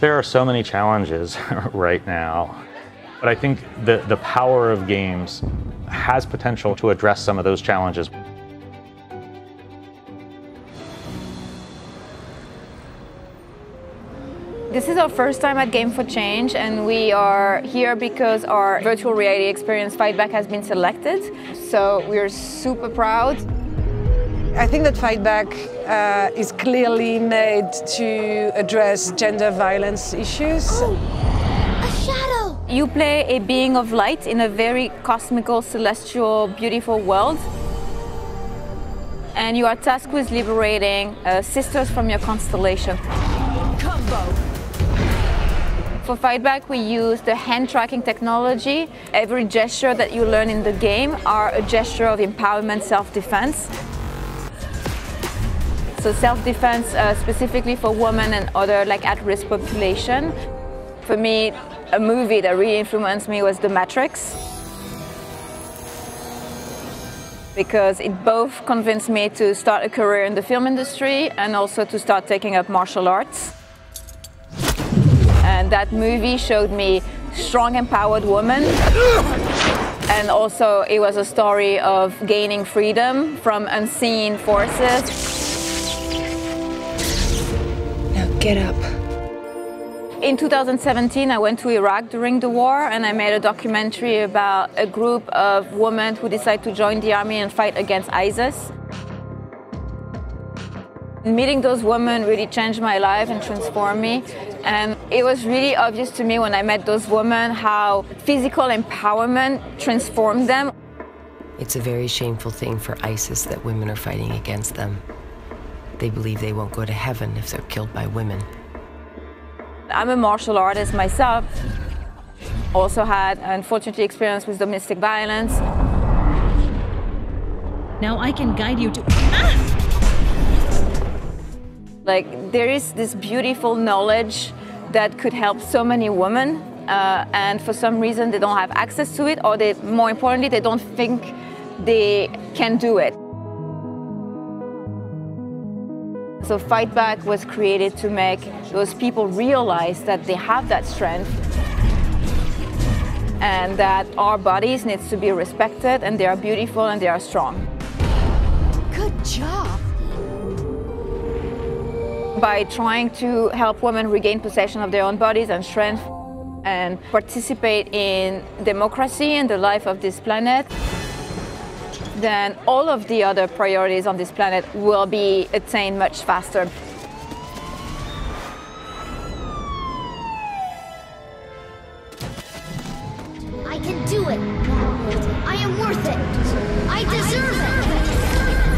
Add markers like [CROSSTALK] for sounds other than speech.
There are so many challenges [LAUGHS] right now, but I think the, the power of games has potential to address some of those challenges. This is our first time at Game for Change, and we are here because our virtual reality experience Fightback has been selected. So we're super proud. I think that Fightback uh, is clearly made to address gender violence issues. A shadow! You play a being of light in a very cosmical, celestial, beautiful world. And you are tasked with liberating uh, sisters from your constellation. Combo! For Fightback, we use the hand tracking technology. Every gesture that you learn in the game are a gesture of empowerment, self-defense. So self-defense uh, specifically for women and other like at-risk population. For me, a movie that really influenced me was The Matrix. Because it both convinced me to start a career in the film industry and also to start taking up martial arts. And that movie showed me strong, empowered women. And also, it was a story of gaining freedom from unseen forces. Get up. In 2017, I went to Iraq during the war and I made a documentary about a group of women who decided to join the army and fight against ISIS. Meeting those women really changed my life and transformed me. And it was really obvious to me when I met those women how physical empowerment transformed them. It's a very shameful thing for ISIS that women are fighting against them. They believe they won't go to heaven if they're killed by women. I'm a martial artist myself. Also had unfortunately experience with domestic violence. Now I can guide you to. Ah! Like there is this beautiful knowledge that could help so many women, uh, and for some reason they don't have access to it, or they, more importantly, they don't think they can do it. So Fight Back was created to make those people realize that they have that strength and that our bodies needs to be respected and they are beautiful and they are strong. Good job! By trying to help women regain possession of their own bodies and strength and participate in democracy and the life of this planet, then all of the other priorities on this planet will be attained much faster. I can do it. I am worth it. I deserve it.